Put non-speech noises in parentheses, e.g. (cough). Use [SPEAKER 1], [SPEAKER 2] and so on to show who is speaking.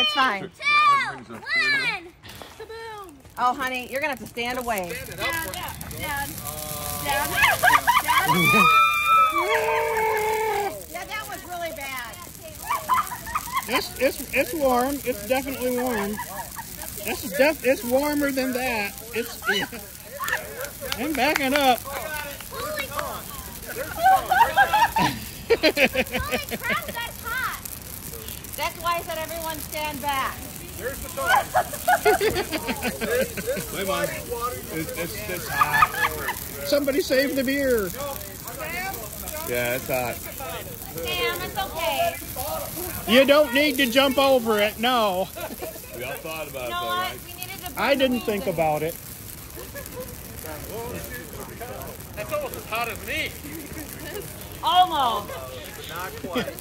[SPEAKER 1] It's fine.
[SPEAKER 2] Two, one.
[SPEAKER 1] Oh, honey, you're gonna have to stand away.
[SPEAKER 2] Down, down, down, down, down.
[SPEAKER 1] Yeah, that was really bad.
[SPEAKER 3] It's it's it's warm. It's definitely warm. It's def it's warmer than that. It's (laughs) I'm backing up.
[SPEAKER 2] Holy, holy crap, that's hot.
[SPEAKER 1] That's why I said everyone stand back. (laughs)
[SPEAKER 4] Wait, Mom. It's, it's, it's hot.
[SPEAKER 3] Somebody save the beer.
[SPEAKER 4] Yeah, it's hot.
[SPEAKER 2] Sam, it's okay.
[SPEAKER 3] You don't need to jump over it. No,
[SPEAKER 4] We all thought about
[SPEAKER 2] You
[SPEAKER 4] it
[SPEAKER 2] know
[SPEAKER 4] though,
[SPEAKER 2] what?
[SPEAKER 4] right?
[SPEAKER 2] We needed to
[SPEAKER 3] I didn't think about it.
[SPEAKER 5] That's almost as hot as me.
[SPEAKER 1] Almost.
[SPEAKER 5] Not quite. (laughs)